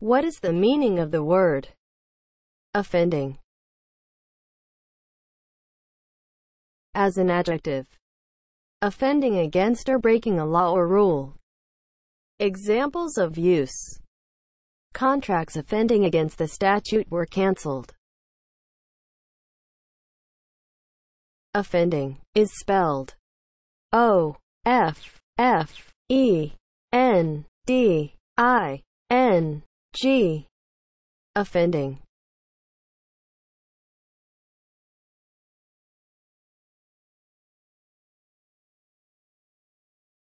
What is the meaning of the word offending as an adjective? Offending against or breaking a law or rule. Examples of use. Contracts offending against the statute were cancelled. Offending is spelled O F F E N D I N G. Offending